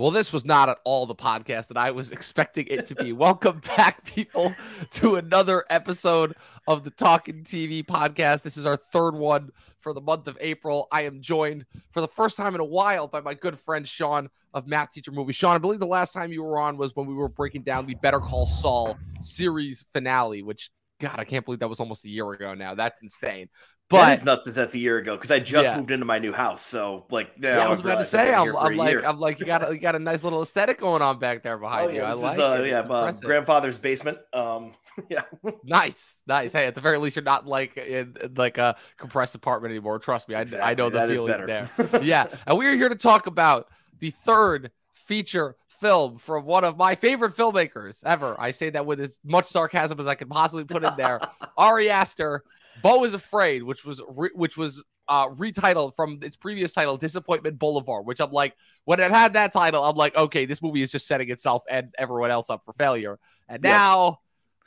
Well, this was not at all the podcast that I was expecting it to be. Welcome back, people, to another episode of the Talkin' TV podcast. This is our third one for the month of April. I am joined for the first time in a while by my good friend Sean of Math Teacher Movie. Sean, I believe the last time you were on was when we were breaking down the Better Call Saul series finale, which God, I can't believe that was almost a year ago now. That's insane. But that is nuts that that's a year ago because I just Yeah. moved into my new house. So like, yeah, I was about to say, I'm, I'm like, I'm like, you got a, you got a nice little aesthetic going on back there behind oh, you. I this like is, uh, it. yeah, uh, grandfather's basement. Um, yeah, Nice, nice. Hey, at the very least, you're not like in, in like a compressed apartment anymore. Trust me, I, I know the That feeling there. Yeah, and we are here to talk about the third feature film from one of my favorite filmmakers ever. I say that with as much sarcasm as I can possibly put in there. Ari Aster, Beau is Afraid, which was re- which was uh, retitled from its previous title, Disappointment Boulevard. Which I'm like, when it had that title, I'm like, okay, this movie is just setting itself and everyone else up for failure. And Yep. now.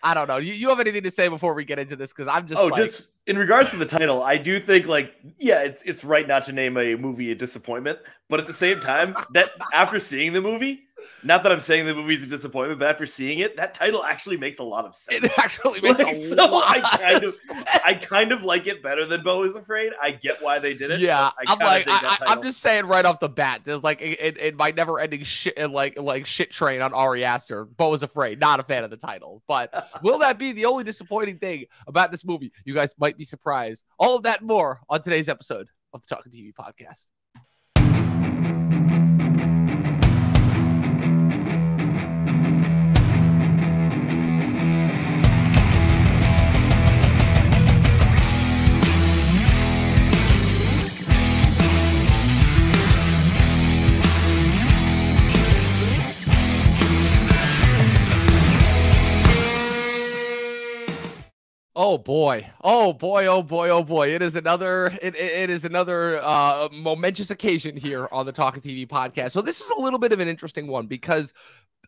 I don't know. You, you have anything to say before we get into this? Because I'm just oh, like, just in regards to the title, I do think like, yeah, it's it's right not to name a movie a disappointment, but at the same time, that after seeing the movie, not that I'm saying the movie's a disappointment, but after seeing it, that title actually makes a lot of sense. it actually makes Like, a so lot I kind of- sense. I kind of like it better than Beau is Afraid. I get why they did it. Yeah, I I'm like, I, I'm just saying right off the bat, there's like in, in my never-ending shit, like like shit train on Ari Aster. Beau was afraid, not a fan of the title. But will that be the only disappointing thing about this movie? You guys might be surprised. All of that and more on today's episode of the Talkin' TV podcast. Oh boy! Oh boy! Oh boy! Oh boy! It is another. It, it, is another uh, momentous occasion here on the Talkin' TV podcast. So this is a little bit of an interesting one because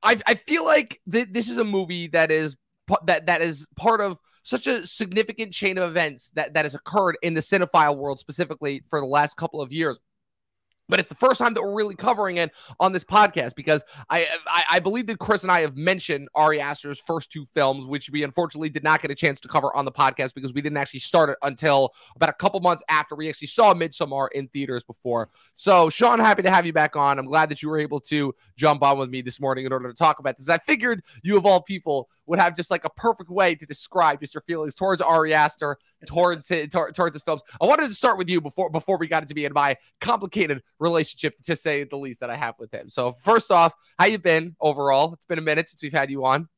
I I feel like th- this is a movie that is that that is part of such a significant chain of events that that has occurred in the cinephile world specifically for the last couple of years. But it's the first time that we're really covering it on this podcast because I, I I believe that Chris and I have mentioned Ari Aster's first two films, which we unfortunately did not get a chance to cover on the podcast because we didn't actually start it until about a couple months after we actually saw Midsommar in theaters before. So, Sean, happy to have you back on. I'm glad that you were able to jump on with me this morning in order to talk about this. I figured you of all people would have just like a perfect way to describe just your feelings towards Ari Aster, towards his, towards his films. I wanted to start with you before before we got into and my complicated relationship, to say the least, that I have with him. So, first off, how you been overall? It's been a minute since we've had you on.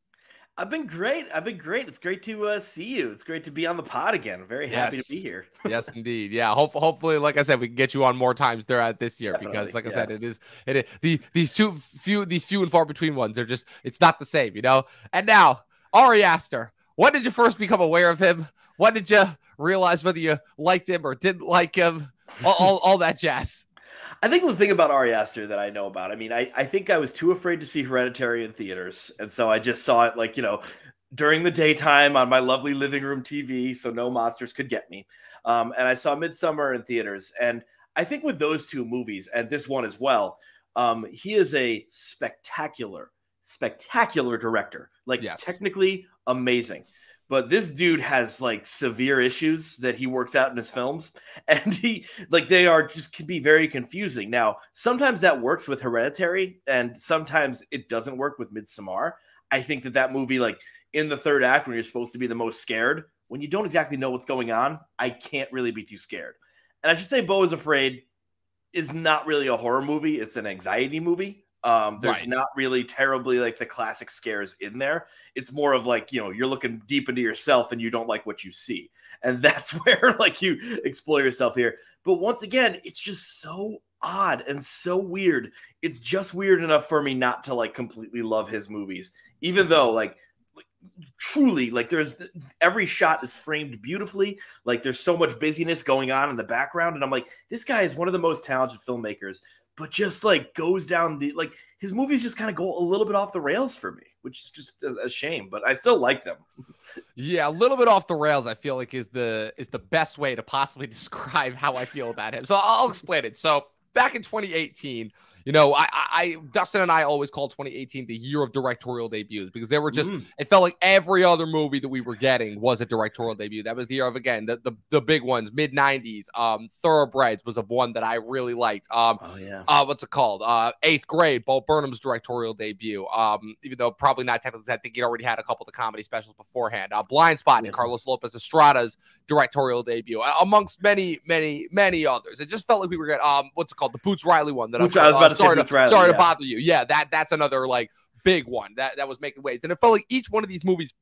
I've been great. I've been great. It's great to uh, see you. It's great to be on the pod again. I'm very happy to be here. yes, indeed. Yeah. Hope, hopefully, like I said, we can get you on more times throughout this year because, Definitely, like I said, it is it is, the these two few these few and far between ones. They're just it's not the same, you know. And now Ari Aster. When did you first become aware of him? When did you realize whether you liked him or didn't like him? All, all, all that jazz. I think the thing about Ari Aster that I know about, I mean, I, I think I was too afraid to see Hereditary in theaters. And so I just saw it like, you know, during the daytime on my lovely living room TV, so no monsters could get me. Um, and I saw Midsommar in theaters. And I think with those two movies and this one as well, um, he is a spectacular, spectacular director. Like Yes. technically amazing. But this dude has like severe issues that he works out in his films, and he like they are just can be very confusing. Now, sometimes that works with Hereditary, and sometimes it doesn't work with Midsommar. I think that that movie, like in the third act, when you're supposed to be the most scared, when you don't exactly know what's going on, I can't really be too scared. And I should say, Beau is Afraid is not really a horror movie; it's an anxiety movie. Um, there's Right. not really terribly like the classic scares in there. It's more of like you know you're looking deep into yourself and you don't like what you see, and that's where like you explore yourself here. But once again, it's just so odd and so weird. It's just weird enough for me not to like completely love his movies, even though like like, truly like there's every shot is framed beautifully like there's so much busyness going on in the background and i'm like this guy is one of the most talented filmmakers but just like goes down the like his movies just kind of go a little bit off the rails for me which is just a, shame but i still like them Yeah, a little bit off the rails. I feel like is the is the best way to possibly describe how I feel about him. So I'll explain it. So back in 2018, You know, I, I, Dustin and I always call 2018 the year of directorial debuts because there were just, mm. it felt like every other movie that we were getting was a directorial debut. That was the year of, again, the, the, the big ones, Mid90s. Um, Thoroughbreds was a one that I really liked. Um, oh, yeah. Uh, what's it called? Uh, eighth grade, Bo Burnham's directorial debut. Um, even though probably not technically, I think he already had a couple of the comedy specials beforehand. Uh, Blindspot yeah. and Carlos Lopez Estrada's directorial debut, amongst many, many, many others. It just felt like we were getting, um, what's it called? The Boots Riley one that Boots, I was about uh, to sorry, to, Riley, sorry yeah. to bother you. Yeah, that that's another like big one that that was making waves, and it felt like each one of these movies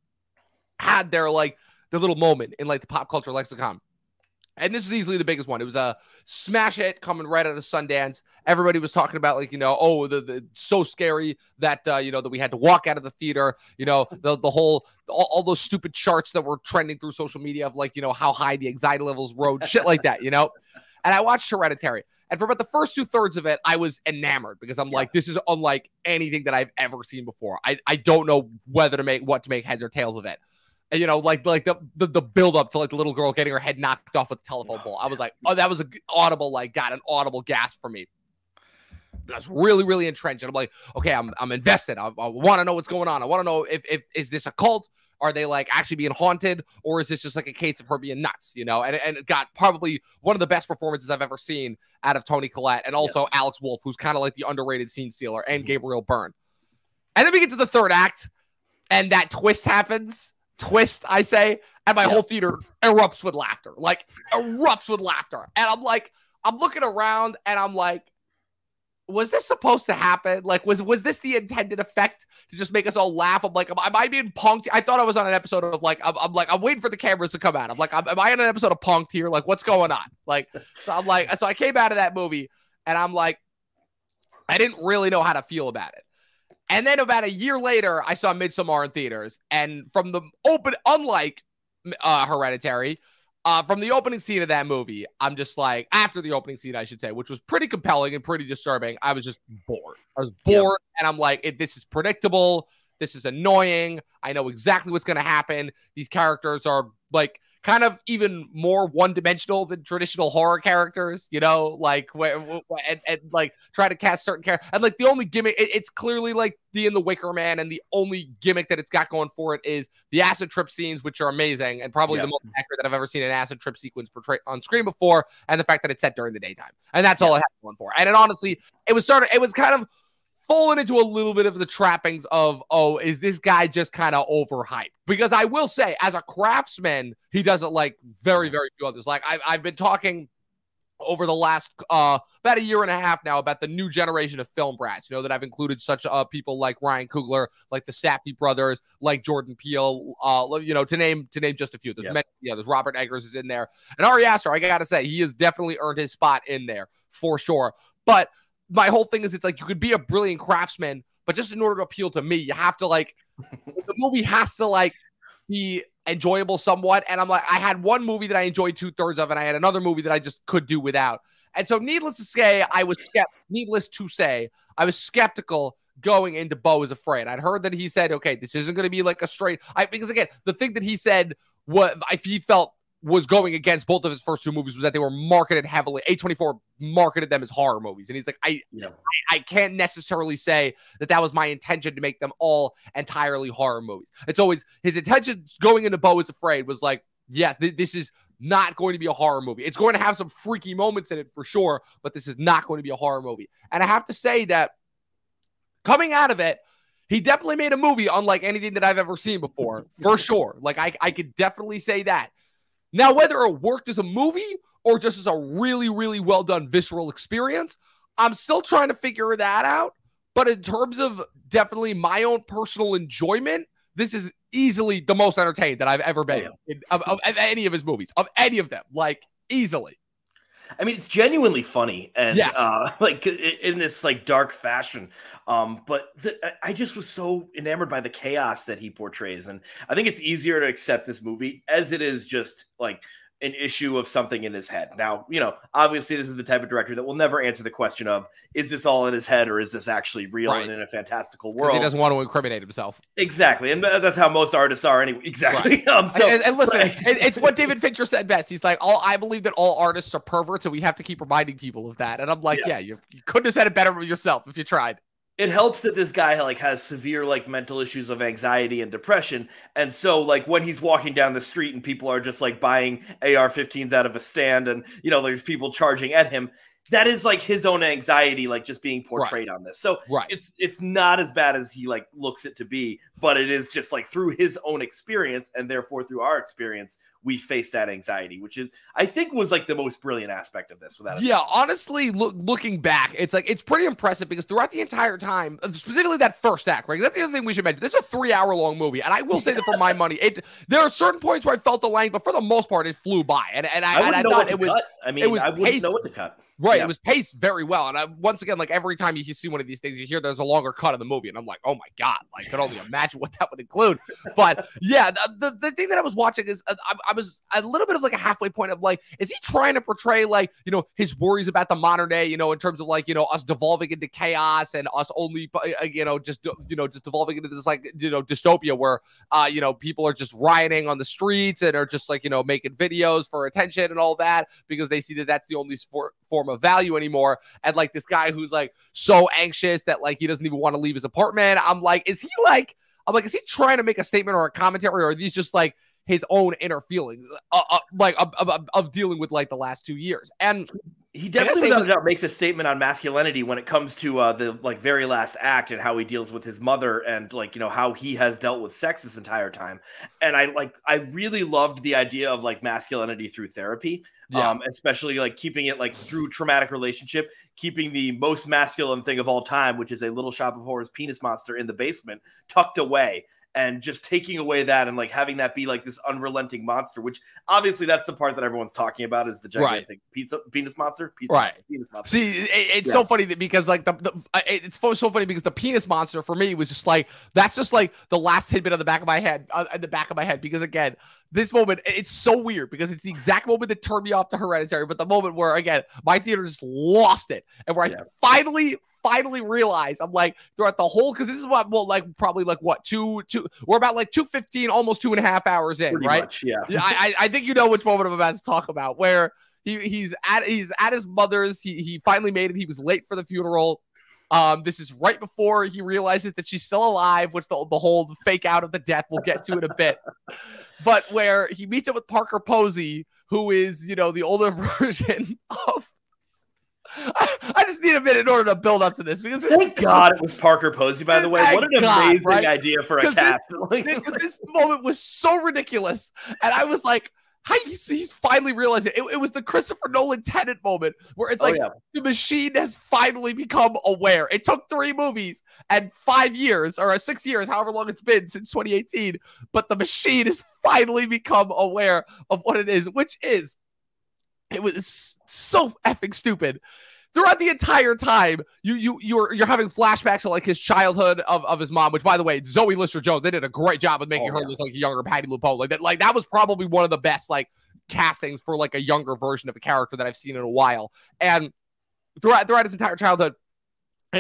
had their like the little moment in like the pop culture lexicon. And this is easily the biggest one. It was a smash hit coming right out of Sundance. Everybody was talking about like, you know, oh, the, the so scary that uh, you know that we had to walk out of the theater. You know, the the whole all, all, those stupid charts that were trending through social media of like, you know, how high the anxiety levels rode, shit like that. You know, and I watched Hereditary. And for about the first two thirds of it, I was enamored because I'm yeah. like, this is unlike anything that I've ever seen before. I, I don't know whether to make what to make heads or tails of it. And you know, like like the the, the build up to like the little girl getting her head knocked off with the telephone pole. I was like, oh, that was an audible, like got an audible gasp for me. That's really, really entrenched. And I'm like, okay, I'm I'm invested. I, I want to know what's going on. I want to know if if is this a cult? Are they like actually being haunted, or is this just like a case of her being nuts? You know, and and it got probably one of the best performances I've ever seen out of Toni Collette, and also yes. Alex Wolff, who's kind of like the underrated scene stealer, and mm-hmm. Gabriel Byrne. And then we get to the third act, and that twist happens. Twist, I say, and my whole theater erupts with laughter, like erupts with laughter. And I'm like, I'm looking around, and I'm like, was this supposed to happen? Like, was was this the intended effect to just make us all laugh? I'm like, am, am I being punked? I thought I was on an episode of like, I'm, I'm like, I'm waiting for the cameras to come out. I'm like, am, am I on an episode of Punked here? Like, what's going on? Like, so I'm like, so I came out of that movie and I'm like, I didn't really know how to feel about it. And then about a year later, I saw Midsommar in theaters, and from the open, unlike uh, Hereditary, uh, from the opening scene of that movie, I'm just like, after the opening scene, I should say, which was pretty compelling and pretty disturbing, I was just bored. I was bored, yep. and I'm like, this is predictable. This is annoying. I know exactly what's going to happen. These characters are like kind of even more one-dimensional than traditional horror characters, you know, like and, and like try to cast certain characters. And like the only gimmick, it, it's clearly like the in the Wicker Man, and the only gimmick that it's got going for it is the acid trip scenes, which are amazing and probably the most accurate that I've ever seen an acid trip sequence portrayed on screen before, and the fact that it's set during the daytime, and that's all it has going for. And it honestly, it was sort of, it was kind of fallen into a little bit of the trappings of, oh, is this guy just kind of overhyped? Because I will say, as a craftsman, he doesn't like very, very few others. Like I've, I've been talking over the last uh about a year and a half now about the new generation of film brats. You know that I've included such uh people like Ryan Coogler, like the Safdie brothers, like Jordan Peele. Uh, you know to name to name just a few. There's yep. many. Yeah, there's Robert Eggers is in there, and Ari Aster. I gotta say he has definitely earned his spot in there for sure. But my whole thing is it's like you could be a brilliant craftsman, but just in order to appeal to me, you have to like the movie has to like be enjoyable somewhat. And I'm like, I had one movie that I enjoyed two thirds of, and I had another movie that I just could do without. And so, needless to say, I was skept- needless to say, I was skeptical going into Beau is Afraid. I'd heard that he said, okay, this isn't going to be like a straight. I because again, the thing that he said what if he felt was going against both of his first two movies was that they were marketed heavily. A24 marketed them as horror movies. And he's like, I, yeah. I, I, can't necessarily say that that was my intention to make them all entirely horror movies. It's always his intention going into Beau is Afraid was like, yes, th- this is not going to be a horror movie. It's going to have some freaky moments in it for sure, but this is not going to be a horror movie. And I have to say that coming out of it, he definitely made a movie unlike anything that I've ever seen before, for sure. Like I, I could definitely say that. Now, whether it worked as a movie or just as a really, really well done visceral experience, I'm still trying to figure that out. But in terms of definitely my own personal enjoyment, this is easily the most entertained that I've ever been oh, in, of, of, of, any of his movies, of any of them, like easily. I mean, it's genuinely funny and yes. uh, like in this like dark fashion. Um, but the, I just was so enamored by the chaos that he portrays, and I think it's easier to accept this movie as it is just like an issue of something in his head. Now, you know, obviously, this is the type of director that will never answer the question of is this all in his head or is this actually real right. and in a fantastical world? He doesn't want to incriminate himself. Exactly, and that's how most artists are anyway. Exactly. Right. Um, so, and, and listen, right. it's what David Fincher said best. He's like, "All I believe that all artists are perverts, and we have to keep reminding people of that." And I'm like, "Yeah, yeah you, you couldn't have said it better yourself if you tried." It helps that this guy like has severe like mental issues of anxiety and depression and so like when he's walking down the street and people are just like buying AR15s out of a stand and you know there's people charging at him that is like his own anxiety like just being portrayed right. on this so right. it's it's not as bad as he like looks it to be but it is just like through his own experience and therefore through our experience we face that anxiety which is i think was like the most brilliant aspect of this without yeah honestly look, looking back it's like it's pretty impressive because throughout the entire time uh, specifically that first act right? That's the other thing we should mention. This is a three hour long movie and i will say that for my money it there are certain points where i felt the length but for the most part it flew by and, and i, I, and I thought it was cut. i mean it was i wouldn't paced, know what to cut Right. It was paced very well. And I, once again, like every time you see one of these things, you hear there's a longer cut of the movie. And I'm like, oh my God, like, I can only imagine what that would include. But yeah, the, the, the thing that I was watching is uh, I, I, was a little bit of like a halfway point of like, is he trying to portray like, you know, his worries about the modern day, you know, in terms of like, you know, us devolving into chaos and us only, uh, uh, you know, just, you know, just devolving into this like, you know, dystopia where, uh, you know, people are just rioting on the streets and are just like, you know, making videos for attention and all that because they see that that's the only sport form of value anymore. And like this guy who's like so anxious that like he doesn't even want to leave his apartment. I'm like, is he like, I'm like, is he trying to make a statement or a commentary, or are these just like his own inner feelings, uh, uh, like of, of, of, dealing with like the last two years? And he definitely without doubt makes a statement on masculinity when it comes to uh, the like very last act and how he deals with his mother and like you know how he has dealt with sex this entire time. And I like I really loved the idea of like masculinity through therapy yeah. um, especially like keeping it like through traumatic relationship, keeping the most masculine thing of all time, which is a little shop of horrors penis monster in the basement, tucked away and just taking away that and like having that be like this unrelenting monster, which obviously that's the part that everyone's talking about is the gigantic right. pizza penis monster. Pizza right. Penis monster. See, it, it's yeah. so funny that because like the, the it's so funny because the penis monster for me was just like that's just like the last tidbit on the back of my head, uh, in the back of my head because again, this moment it's so weird because it's the exact moment that turned me off to Hereditary, but the moment where again my theater just lost it and where yeah. I finally finally realized I'm like throughout the whole because this is what well like probably like what two two we're about like two fifteen almost two and a half hours in Pretty right? much, yeah. I I think you know which moment I'm about to talk about where he he's at he's at his mother's he he finally made it he was late for the funeral. Um, this is right before he realizes that she's still alive, which the, the whole fake out of the death we'll get to in a bit. but where he meets up with Parker Posey, who is, you know, the older version of I, just need a minute in order to build up to this because this, thank God it was Parker Posey. By the way, what an God, amazing right? idea for a cast! This, this, moment was so ridiculous, and I was like, he's, he's finally realized it. it. it. was the Christopher Nolan Tenet moment where it's oh, like yeah. the machine has finally become aware. It took three movies and five years or six years, however long it's been since 2018, but the machine has finally become aware of what it is, which is it was so effing stupid. Throughout the entire time, you you you're you're having flashbacks of like his childhood of, of his mom, which by the way, Zoe Lister Jones, they did a great job of making oh, her yeah. look like a younger Patti LuPone. Like that, like that was probably one of the best like castings for like a younger version of a character that I've seen in a while. And throughout throughout his entire childhood,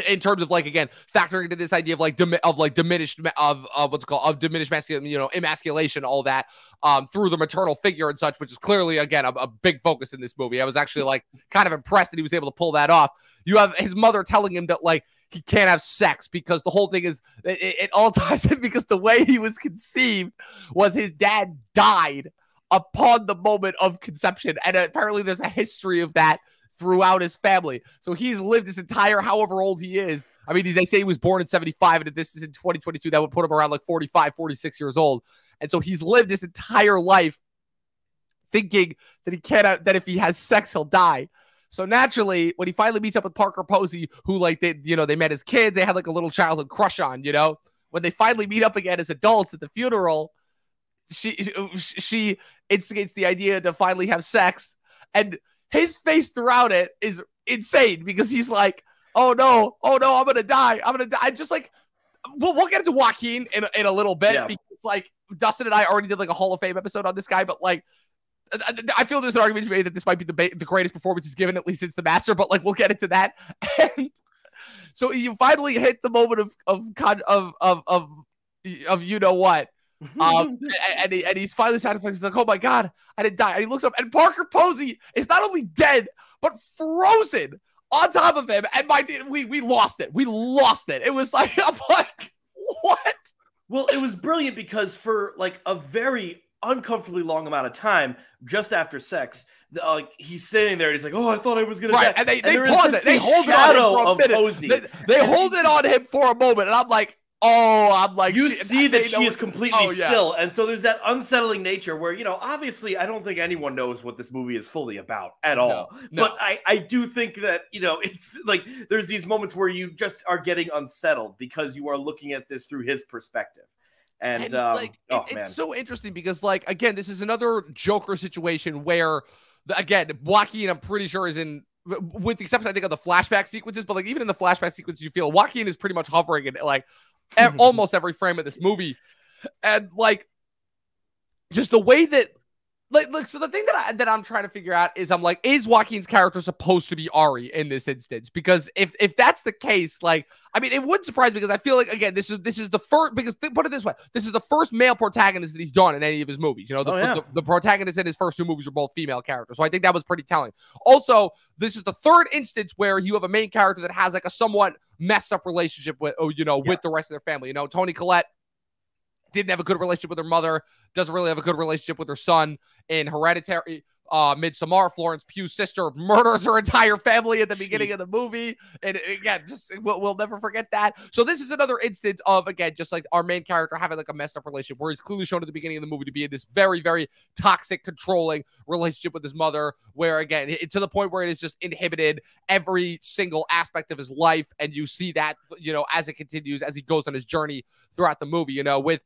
in terms of like again factoring into this idea of like of like diminished of, of what's called of diminished masculine you know emasculation all that um through the maternal figure and such which is clearly again a, a, big focus in this movie. I was actually like kind of impressed that he was able to pull that off. You have his mother telling him that like he can't have sex because the whole thing is it, it all ties in because the way he was conceived was his dad died upon the moment of conception. And apparently there's a history of that throughout his family. So he's lived his entire, however old he is. I mean, they say he was born in 75, and this is in 2022, that would put him around like 45, 46 years old. And so he's lived his entire life thinking that he can't, that if he has sex, he'll die. So naturally, when he finally meets up with Parker Posey, who like they, you know, they met as kids, they had like a little childhood crush on, you know, when they finally meet up again as adults at the funeral, she she instigates the idea to finally have sex, and his face throughout it is insane because he's like, oh no, oh no, I'm gonna die. I'm gonna die. I just like we'll, we'll get into Joaquin in, in a little bit yeah. because like Dustin and I already did like a Hall of Fame episode on this guy, but like I feel there's an argument to be made that this might be the ba- the greatest performance he's given, at least since the Master. But like, we'll get into that. And so you finally hit the moment of of of of of, of you know what. Um, and, he, and he's finally satisfied. He's like, "Oh my god, I didn't die." And he looks up, and Parker Posey is not only dead but frozen on top of him. And my we we lost it. We lost it. It was like I'm like, what? Well, it was brilliant because for like a very uncomfortably long amount of time, just after sex, the, uh, he's standing there and he's like, "Oh, I thought I was gonna." Right, die. and they, they pause it. They hold it on him for a minute. They, they hold it on him for a moment, and I'm like, Oh, I'm like you see that she is completely oh, yeah. still, and so there's that unsettling nature where you know, obviously, I don't think anyone knows what this movie is fully about at all. No, no. But I, I do think that you know, it's like there's these moments where you just are getting unsettled because you are looking at this through his perspective. And, and um, like, oh, it, it's so interesting because, like, again, this is another Joker situation where, again, Joaquin, I'm pretty sure, is in with the exception, I think, of the flashback sequences, but like even in the flashback sequence, you feel Joaquin is pretty much hovering in like almost every frame of this movie, and like just the way that like, like so the thing that I that I'm trying to figure out is I'm like, is Joaquin's character supposed to be Ari in this instance? Because if if that's the case, like, I mean, it wouldn't surprise me because I feel like again, this is this is the first because th- put it this way, this is the first male protagonist that he's done in any of his movies. You know, the, oh, yeah. the, the protagonists in his first two movies are both female characters, so I think that was pretty telling. Also, this is the third instance where you have a main character that has like a somewhat messed up relationship with, oh, you know, yeah. with the rest of their family. You know, Toni Collette didn't have a good relationship with her mother, doesn't really have a good relationship with her son in Hereditary. Uh, Midsommar, Florence Pugh's sister murders her entire family at the beginning of the movie, and again, just we'll, we'll never forget that. So this is another instance of again, just like our main character having like a messed up relationship, where he's clearly shown at the beginning of the movie to be in this very, very toxic, controlling relationship with his mother, where again, it, to the point where it is just inhibited every single aspect of his life, and you see that you know as it continues as he goes on his journey throughout the movie, you know, with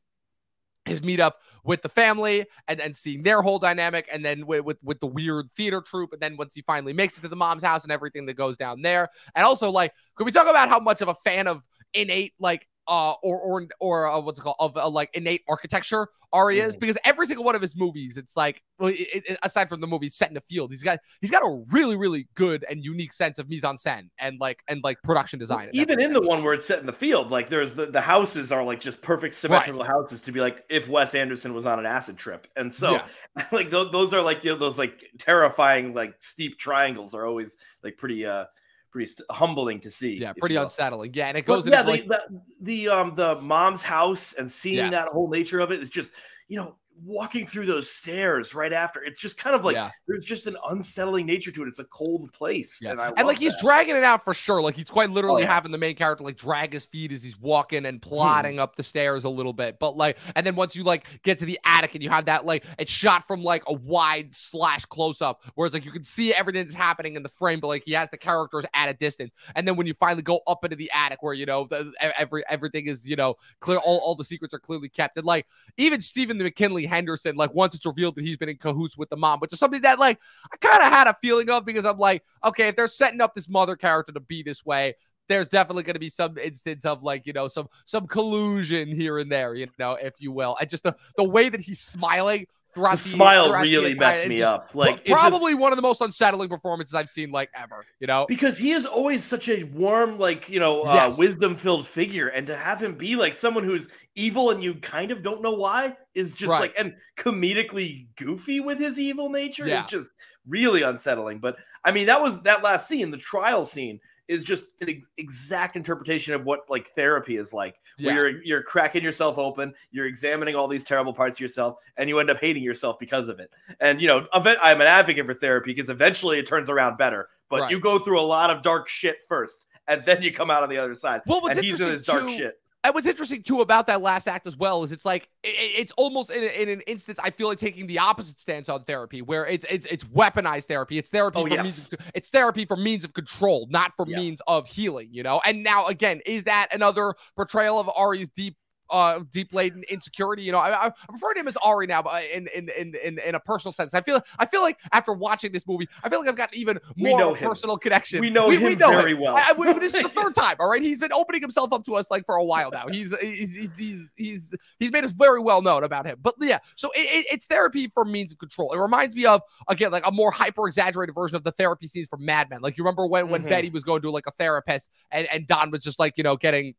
his meetup with the family and then seeing their whole dynamic and then with, with, with the weird theater troupe. And then once he finally makes it to the mom's house and everything that goes down there. And also like could we talk about how much of a fan of innate like uh, or or or uh, what's it called of uh, like innate architecture Ari is mm. because every single one of his movies, it's like it, it, aside from the movie set in the field, he's got he's got a really really good and unique sense of mise en scène and like and like production design. Even in the one where it's set in the field, like there's the the houses are like just perfect symmetrical right. houses to be like if Wes Anderson was on an acid trip, and so yeah. like those, those are like you know, those like terrifying like steep triangles are always like pretty uh pretty humbling to see. Yeah, pretty unsettling. Yeah, and it goes. But, yeah, the, like... the, the um the mom's house and seeing yes. that whole nature of it is just you know walking through those stairs right after. It's just kind of like yeah. there's just an unsettling nature to it. It's a cold place. Yeah. And, and like he's dragging it out for sure. Like he's quite literally oh, yeah. having the main character like drag his feet as he's walking and hmm. plodding hmm. up the stairs a little bit. But like, and then once you like get to the attic and you have that like it's shot from like a wide slash close up where it's like you can see everything that's happening in the frame, but like he has the characters at a distance. And then when you finally go up into the attic where you know the, every everything is you know clear, all, all the secrets are clearly kept. And like even Stephen McKinley Henderson, like once it's revealed that he's been in cahoots with the mom, which is something that like I kind of had a feeling of because I'm like, okay, if they're setting up this mother character to be this way, there's definitely going to be some instance of like you know some some collusion here and there, you know, if you will, and just the the way that he's smiling throughout the, the smile throughout really the messed me just, up. Like probably just, one of the most unsettling performances I've seen like ever. You know, because he is always such a warm, like you know, uh, yes. wisdom filled figure, and to have him be like someone who's evil and you kind of don't know why is just right. like and comedically goofy with his evil nature yeah. is just really unsettling. But I mean, that was that last scene, the trial scene is just an ex- exact interpretation of what like therapy is like. Yeah. Where you're you're cracking yourself open, you're examining all these terrible parts of yourself, and you end up hating yourself because of it. And you know, I'm an advocate for therapy because eventually it turns around better. But right. you go through a lot of dark shit first, and then you come out on the other side. Well, what's and he's in his dark too, shit. And what's interesting too about that last act as well is it's like it, it's almost in, in, an instance I feel like taking the opposite stance on therapy where it's it's it's weaponized therapy. It's therapy oh, for yes. means of, it's therapy for means of control, not for yeah. means of healing. You know. And now again, is that another portrayal of Ari's deep uh, deep laden insecurity. You know, I, I refer to him as Ari now, but in in, in in in a personal sense, I feel I feel like after watching this movie, I feel like I've got even more personal connection. We know we, him we know very him. well. I, I, this is the third time. All right, he's been opening himself up to us like for a while now. He's he's he's he's he's, he's made us very well known about him. But yeah, so it, it's therapy for means of control. It reminds me of again like a more hyper exaggerated version of the therapy scenes from Mad Men. Like you remember when when mm-hmm. Betty was going to like a therapist and and Don was just like you know getting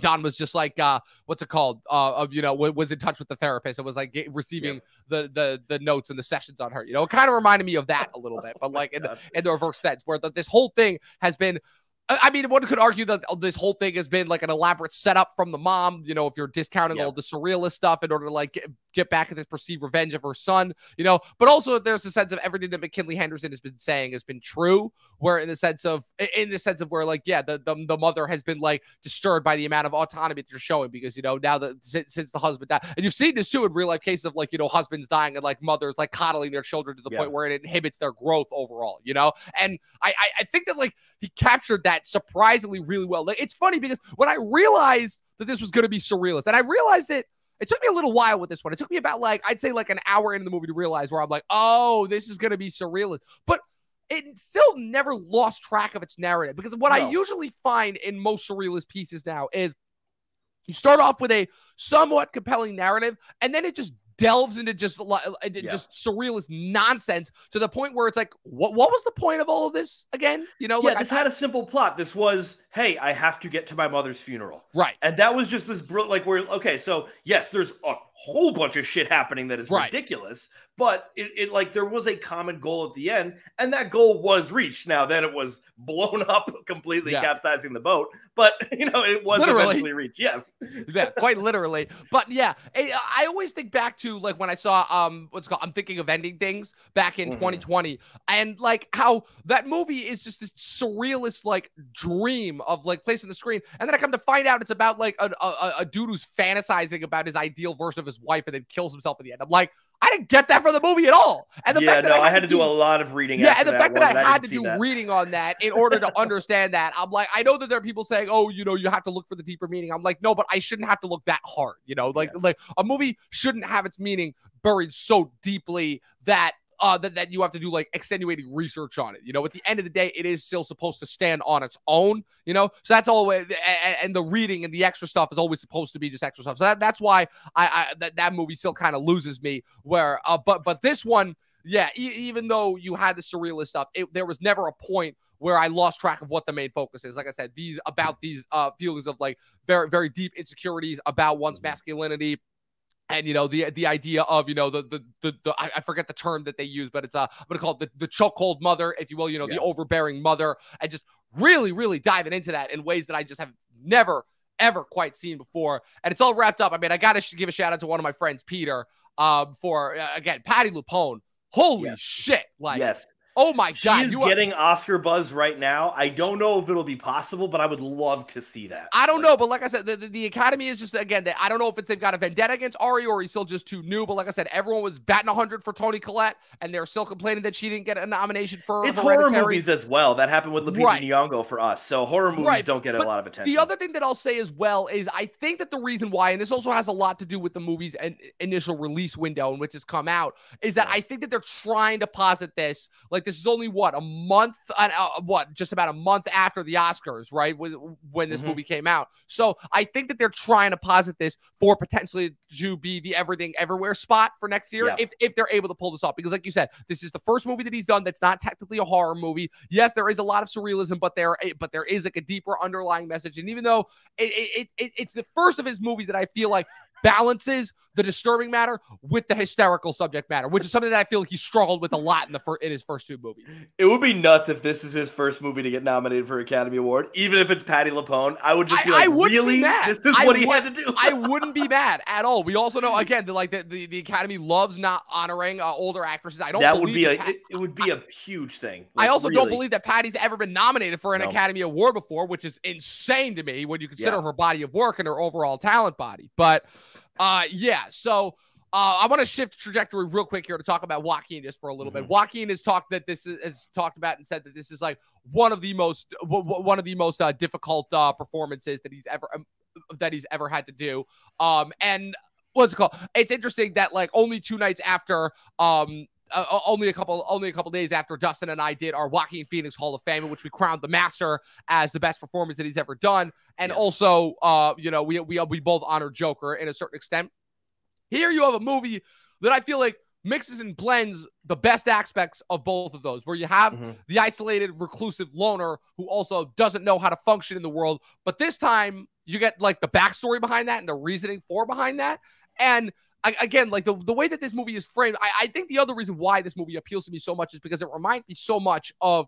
Don was just like, uh, what's it called? Uh, of you know, w- was in touch with the therapist and was like get, receiving yeah. the the the notes and the sessions on her. You know, it kind of reminded me of that a little bit, but like in the, in the reverse sense, where the, this whole thing has been I mean, one could argue that this whole thing has been like an elaborate setup from the mom. You know, if you're discounting yep. all the surrealist stuff in order to like get, back at this perceived revenge of her son, you know, but also there's a sense of everything that McKinley Henderson has been saying has been true. Where in the sense of, in the sense of where like, yeah, the the, the mother has been like disturbed by the amount of autonomy that you're showing because you know now that since, since the husband died, and you've seen this too in real life cases of like you know husbands dying and like mothers like coddling their children to the point where it inhibits their growth overall, you know. And I I, I think that like he captured that surprisingly really well. Like, it's funny because when I realized that this was going to be surrealist, and I realized it, it took me a little while with this one. It took me about like I'd say like an hour into the movie to realize where I'm like, oh, this is going to be surrealist, but. It still never lost track of its narrative because what no. I usually find in most surrealist pieces now is you start off with a somewhat compelling narrative and then it just delves into just uh, yeah. just surrealist nonsense to the point where it's like, what what was the point of all of this again? You know, yeah, like, this I, had a simple plot. This was, hey, I have to get to my mother's funeral, right? And that was just this br- like, we're okay. So yes, there's a whole bunch of shit happening that is right. ridiculous, but it, it like there was a common goal at the end, and that goal was reached. Now then, it was blown up completely, yeah. capsizing the boat, but you know it was literally. eventually reached. Yes, yeah, quite literally. But yeah, I always think back to like when I saw um what's called I'm thinking of ending things back in mm-hmm. 2020, and like how that movie is just this surrealist like dream of like placing the screen, and then I come to find out it's about like a, a, a dude who's fantasizing about his ideal version of his wife and then kills himself at the end. I'm like, I didn't get that from the movie at all. And the yeah, fact no, I, had, I had to do, do, a lot of reading. Yeah, and the fact that I had to do that. reading on that in order to understand that, I'm like, I know that there are people saying, "Oh, you know, you have to look for the deeper meaning." I'm like, no, but I shouldn't have to look that hard. You know, like yeah. like a movie shouldn't have its meaning buried so deeply that uh, that, that you have to do like extenuating research on it. You know, at the end of the day, it is still supposed to stand on its own, you know? So that's all, and, and the reading and the extra stuff is always supposed to be just extra stuff. So that, that's why I, I that, that movie still kind of loses me where, uh, but, but this one, yeah, e- even though you had the surrealist stuff, it, there was never a point where I lost track of what the main focus is. Like I said, these about these uh feelings of like very very deep insecurities about one's mm-hmm. masculinity, and you know the the idea of you know the the the, the I, forget the term that they use, but it's uh I'm gonna call it the, the chokehold mother, if you will, you know yeah. the overbearing mother, and just really really diving into that in ways that I just have never ever quite seen before, and it's all wrapped up. I mean, I gotta give a shout out to one of my friends, Peter, um, for uh, again Patti LuPone. Holy yes. shit! Like yes, Oh my god, she's getting Oscar buzz right now. I don't know if it'll be possible, but I would love to see that. I don't like, know, but like I said, the, the, the Academy is just again. I don't know if it's they've got a vendetta against Ari or he's still just too new. But like I said, everyone was batting hundred for Toni Collette, and they're still complaining that she didn't get a nomination for. It's horror movies as well. That happened with Lupita right. Nyong'o for us. So horror movies right. don't get but a lot of attention. The other thing that I'll say as well is I think that the reason why, and this also has a lot to do with the movie's initial release window in which it's come out, is that I think that they're trying to posit this like this is only what a month, uh, uh, what, just about a month after the Oscars, right? When when this mm-hmm. movie came out. So I think that they're trying to posit this for potentially to be the everything everywhere spot for next year yeah. if, if they're able to pull this off. Because, like you said, this is the first movie that he's done that's not technically a horror movie. Yes, there is a lot of surrealism, but there, eh, but there is like a deeper underlying message. And even though it, it, it it's the first of his movies that I feel like balances the disturbing matter with the hysterical subject matter, which is something that I feel like he struggled with a lot in the fir- in his first two movies. It would be nuts if this is his first movie to get nominated for Academy Award, even if it's Patti LuPone. I would just be like, I, I really? Be mad. This is I what he had to do. I wouldn't be mad at all. We also know again that like the, the, the Academy loves not honoring uh, older actresses. I don't. That would be a Pat- it, it, would be a huge thing. Like, I also really. don't believe that Patti's ever been nominated for an no. Academy Award before, which is insane to me when you consider yeah. her body of work and her overall talent body. But uh, yeah, so. Uh, I want to shift trajectory real quick here to talk about Joaquin just for a little mm-hmm. bit. Joaquin has talked that this is has talked about and said that this is like one of the most w- one of the most uh, difficult uh, performances that he's ever um, that he's ever had to do. Um, and what's it called? It's interesting that like only two nights after um uh, only a couple only a couple days after Dustin and I did our Joaquin Phoenix Hall of Fame, in which we crowned the master as the best performance that he's ever done, and yes. also uh you know we we we both honor Joker in a certain extent. Here you have a movie that I feel like mixes and blends the best aspects of both of those, where you have mm-hmm. the isolated, reclusive loner who also doesn't know how to function in the world, but this time you get like the backstory behind that and the reasoning for behind that, and I, again, like the, the way that this movie is framed, I, I think the other reason why this movie appeals to me so much is because it reminds me so much of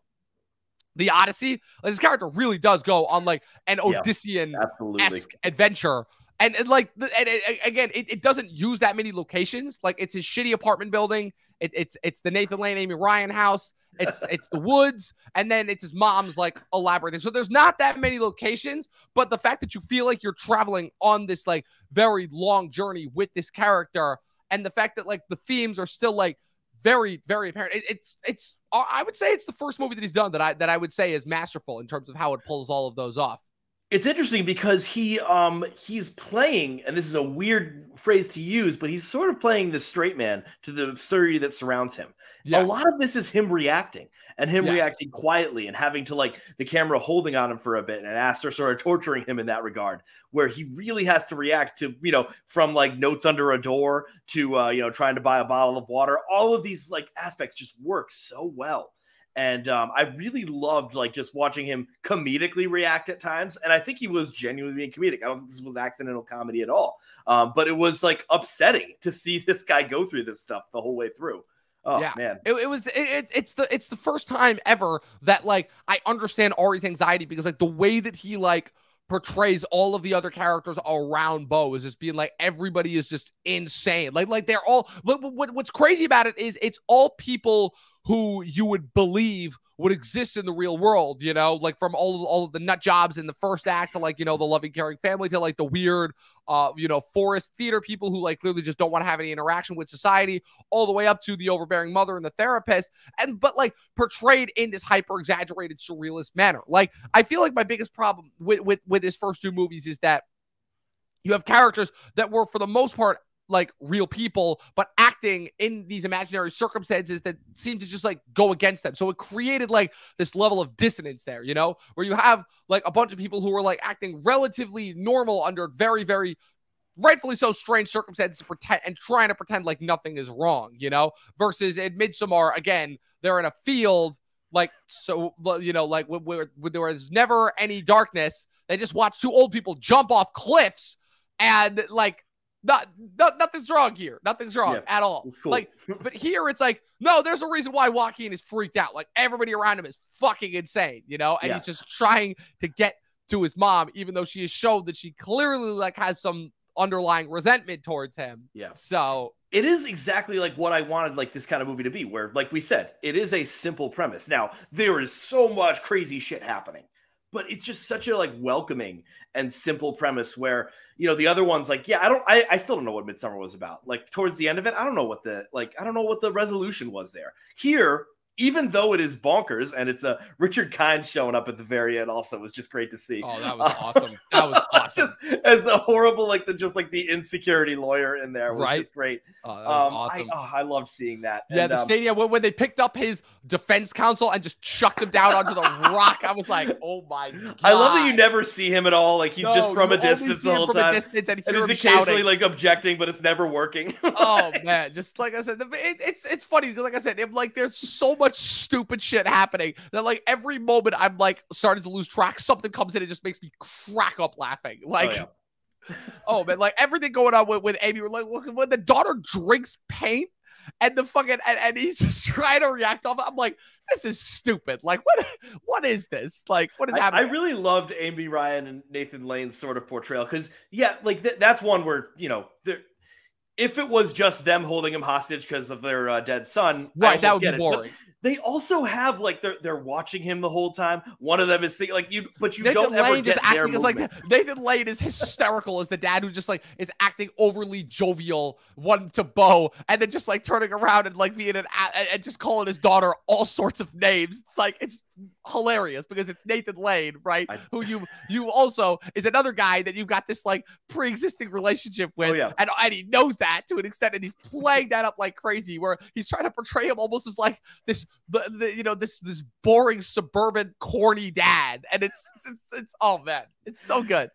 the Odyssey. Like, this character really does go on like an Odyssean esque adventure. And, and like, and, and, again, it, it doesn't use that many locations. Like, it's his shitty apartment building. It, it's it's the Nathan Lane, Amy Ryan house. It's it's the woods, and then it's his mom's like elaborate thing. So there's not that many locations, but the fact that you feel like you're traveling on this like very long journey with this character, and the fact that like the themes are still like very very apparent. It, it's it's I would say it's the first movie that he's done that I that I would say is masterful in terms of how it pulls all of those off it's interesting because he um he's playing and this is a weird phrase to use but he's sort of playing the straight man to the absurdity that surrounds him yes. a lot of this is him reacting and him yes. reacting quietly and having to like the camera holding on him for a bit and Aster sort of torturing him in that regard where he really has to react to you know from like notes under a door to uh you know trying to buy a bottle of water all of these like aspects just work so well and um, I really loved like just watching him comedically react at times, and I think he was genuinely being comedic. I don't think this was accidental comedy at all, um, but it was like upsetting to see this guy go through this stuff the whole way through. Oh yeah. man, it, it was it, it, it's the it's the first time ever that like I understand Ari's anxiety because like the way that he like portrays all of the other characters around Beau is just being like everybody is just insane. Like like they're all. What, what, what's crazy about it is it's all people who you would believe would exist in the real world, you know, like from all of, all of the nut jobs in the first act to like, you know, the loving, caring family to like the weird, uh, you know, forest theater people who like clearly just don't want to have any interaction with society, all the way up to the overbearing mother and the therapist. And, but like portrayed in this hyper exaggerated surrealist manner. Like, I feel like my biggest problem with, with, with his first two movies is that you have characters that were for the most part like real people, but acting in these imaginary circumstances that seem to just like go against them. So it created like this level of dissonance there, you know, where you have like a bunch of people who are like acting relatively normal under very, very rightfully so strange circumstances to pretend and trying to pretend like nothing is wrong, you know, versus in Midsommar, again, they're in a field like so you know like where, where there was never any darkness. They just watch two old people jump off cliffs and like not, not nothing's wrong here. Nothing's wrong yeah, at all. Cool. Like, but here it's like, no, there's a reason why Joaquin is freaked out. Like everybody around him is fucking insane, you know, and yeah. he's just trying to get to his mom, even though she has showed that she clearly like has some underlying resentment towards him. Yeah. So it is exactly like what I wanted like this kind of movie to be, where, like we said, it is a simple premise. Now, there is so much crazy shit happening but it's just such a like welcoming and simple premise where you know the other ones like yeah i don't I, I still don't know what Midsommar was about. Like towards the end of it i don't know what the like i don't know what the resolution was there. Here even though it is bonkers and it's a Richard Kind showing up at the very end also was just great to see. Oh, that was awesome. That was awesome. just as a horrible like the just like the insecurity lawyer in there was right? just great. Oh, that was um, awesome. I, oh, I loved seeing that. Yeah, and, the um, stadium when, when they picked up his defense counsel and just chucked him down onto the rock. I was like, oh my god. I love that you never see him at all. Like he's no, just from a distance the whole time. and, and he's occasionally shouting. like objecting, but it's never working. oh man, just like I said, it, it's it's funny. Because like I said, it, like there's so much stupid shit happening that like every moment I'm like starting to lose track. Something comes in and just makes me crack up laughing. Like, oh, yeah. oh man, like everything going on with, with Amy. Like, look when the daughter drinks paint and the fucking and, and he's just trying to react off. I'm like, this is stupid. Like, what what is this? Like, what is I, happening? I really loved Amy Ryan and Nathan Lane's sort of portrayal because yeah, like th- that's one where you know if it was just them holding him hostage because of their uh, dead son, right? That would be boring. They also have like they're they're watching him the whole time. One of them is thinking like you, but you Nathan don't Lane ever just acting as like Nathan Lane is hysterical as the dad who just like is acting overly jovial one to Beau, and then just like turning around and like being an and just calling his daughter all sorts of names. It's like it's hilarious because it's Nathan Lane, right? I- Who you you also is another guy that you've got this like pre-existing relationship with, Oh, yeah. and and he knows that to an extent, and he's playing that up like crazy. Where he's trying to portray him almost as like this, the, the you know this this boring suburban corny dad, and it's it's, it's oh man, it's so good.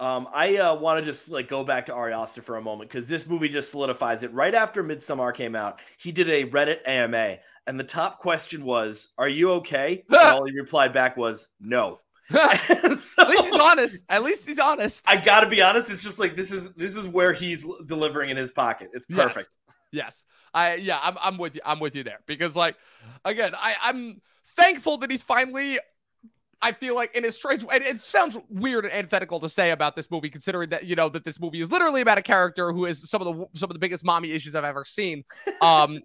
Um, I uh, want to just like go back to Ari Aster for a moment because this movie just solidifies it. Right after Midsommar came out, he did a Reddit AMA, and the top question was, "Are you okay?" And all he replied back was, "No." At least he's honest. At least he's honest. I gotta be honest. It's just like this is this is where he's delivering in his pocket. It's Yes. perfect. Yes. I yeah, I'm I'm with you. I'm with you there. Because like again, I, I'm thankful that he's finally I feel like in a strange way, it sounds weird and antithetical to say about this movie, considering that you know that this movie is literally about a character who has some of the some of the biggest mommy issues I've ever seen. Um,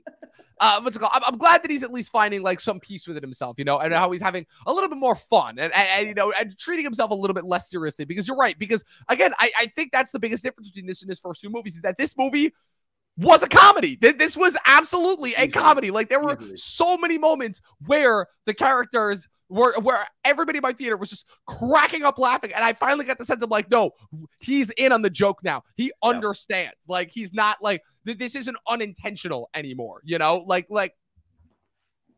uh, what's it called? I'm, I'm glad that he's at least finding like some peace within himself, you know, and how he's having a little bit more fun and, and, and, you know and treating himself a little bit less seriously. Because you're right. Because again, I, I think that's the biggest difference between this and his first two movies is that this movie was a comedy. Th- This was absolutely a comedy. Like there were so many moments where the characters were where everybody in my theater was just cracking up laughing. And I finally got the sense of like, no, he's in on the joke now. He understands. Like he's not like th- this isn't unintentional anymore. You know, like like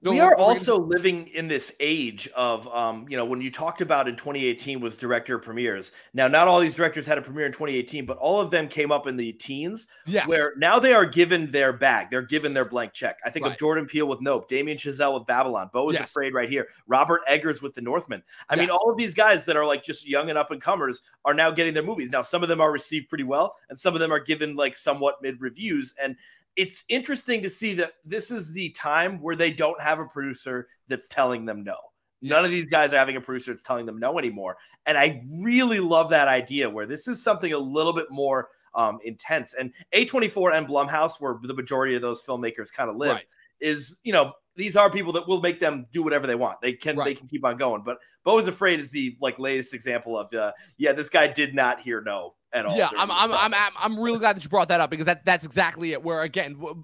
we are gonna- also living in this age of um, you know when you talked about in 2018 was director premieres now not all these directors had a premiere in 2018 but all of them came up in the teens yes. where now they are given their bag they're given their blank check i think Right. of jordan peele with nope damien chazelle with babylon Beau is Yes. afraid right here robert eggers with the northman i mean all of these guys that are like just young and up and comers are now getting their movies now some of them are received pretty well and some of them are given like somewhat mid reviews and it's interesting to see that this is the time where they don't have a producer that's telling them no. None of these guys are having a producer that's telling them no anymore. And I really love that idea where this is something a little bit more um, intense. And A24 and Blumhouse, where the majority of those filmmakers kind of live, Right. is, you know, these are people that will make them do whatever they want. They can they can keep on going. But Beau is Afraid is the like latest example of uh, yeah, this guy did not hear no at all. Yeah, I'm, I'm, I'm. I'm, I'm really glad that you brought that up because that, that's exactly it. Where again, w-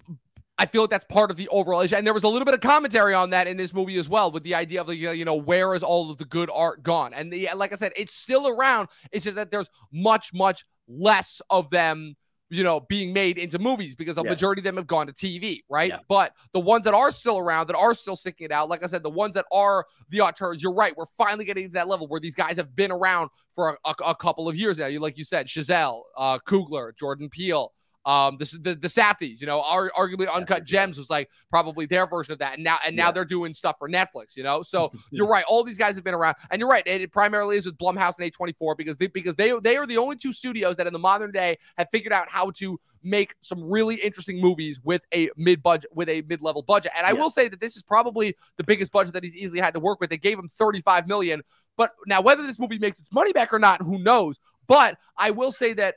I feel like that's part of the overall issue, and there was a little bit of commentary on that in this movie as well, with the idea of like, you know, where is all of the good art gone? And the, like I said, it's still around. It's just that there's much, much less of them. You know, being made into movies because a Yeah. majority of them have gone to TV, right? Yeah. But the ones that are still around, that are still sticking it out, like I said, the ones that are the auteurs, you're right. We're finally getting to that level where these guys have been around for a, a, a couple of years now. You like you said, Chazelle, uh, Coogler, Jordan Peele, um, this the the Safdies. You know, ar- arguably Uncut Gems was like probably their version of that, and now and now Yeah. they're doing stuff for Netflix. You know, so you're right. All these guys have been around, and you're right. It, it primarily is with Blumhouse and A24 because they because they they are the only two studios that in the modern day have figured out how to make some really interesting movies with a mid budget with a mid level budget. And I Yeah. will say that this is probably the biggest budget that he's easily had to work with. They gave him 35 million, but now whether this movie makes its money back or not, who knows? But I will say that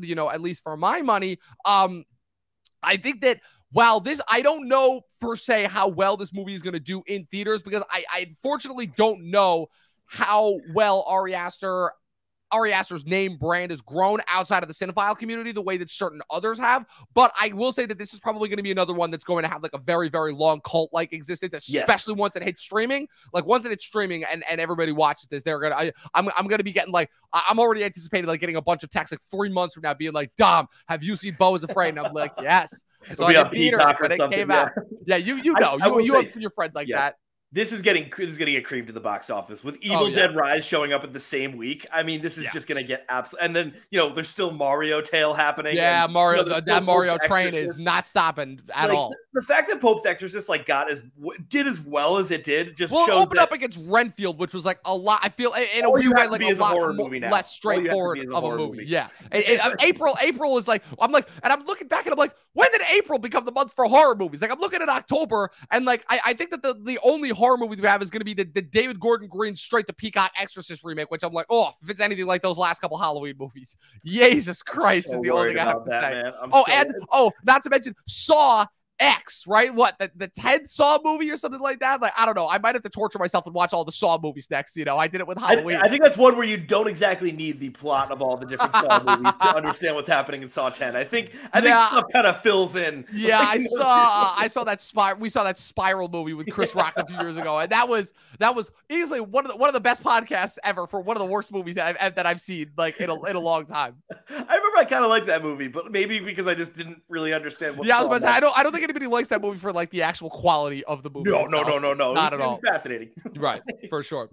You know, at least for my money, um, I think that while this, I don't know per se how well this movie is going to do in theaters because I, I unfortunately don't know how well Ari Aster, Ari Aster's name brand has grown outside of the cinephile community the way that certain others have. But I will say that this is probably going to be another one that's going to have like a very, very long cult like existence, Yes. especially once it hits streaming. Like once it hits streaming and, and everybody watches this, they're gonna. I, I'm I'm gonna be getting like I- I'm already anticipating like getting a bunch of texts like three months from now being like, Dom, have you seen Beau is Afraid? And I'm like, yes. So I saw It'll be it in on theaters Peacock or when it came yeah. out. Yeah, you you know I you you say- have your friends like yeah. that. This is getting this is getting a cream to the box office with Evil Oh, yeah. Dead Rise showing up at the same week. I mean, this is Yeah. just gonna get absolute. And then you know, there's still Mario Tale happening. Yeah, and, Mario, you know, there's th- that Mario Pope's train is not stopping at Like, all. The fact that Pope's Exorcist like got as w- did as well as it did just Well, opened up against Renfield, which was like a lot. I feel in- a All you weird way, like a a lot horror mo- movie now. less All you have to be straightforward a of a movie. movie. Yeah, And- and, April. April is like I'm like, and I'm looking back and I'm like, when did April become the month for horror movies? Like I'm looking at October and like I, I think that the, the only horror movie we have is going to be the, the David Gordon Green straight to Peacock Exorcist remake, which I'm like, oh, if it's anything like those last couple Halloween movies, Jesus Christ so is the only worried thing I have to that, say. man. I'm Oh, so- and oh, not to mention Saw X, right? What the, the 10th Saw movie or something like that? Like, I don't know. I might have to torture myself and watch all the Saw movies next. You know, I did it with Halloween. I, I think that's one where you don't exactly need the plot of all the different Saw movies to understand what's happening in Saw 10. I think I think Yeah. stuff kind of fills in. Yeah, Like, I saw uh, I saw that spy we saw that spiral movie with Chris Rock a few years ago, and that was that was easily one of the one of the best podcasts ever for one of the worst movies that I've that I've seen like in a in a long time. I remember I kind of liked that movie, but maybe because I just didn't really understand what. yeah, I was about to say I don't I don't think anybody likes that movie for like the actual quality of the movie. No, no, no, no, no. Not it at all. fascinating. Right, for sure,